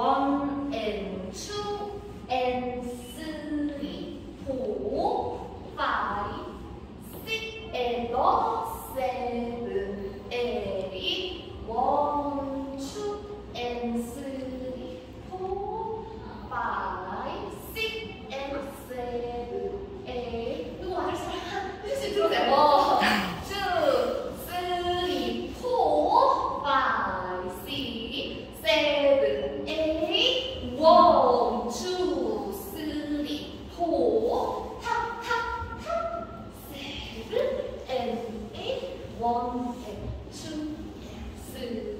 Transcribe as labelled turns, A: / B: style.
A: One and two and three, four, five, six and all seven and eight. One, two and three, four, five, six and seven, eight. 누구 아시죠? 뜻이 들어가요. one, two, three.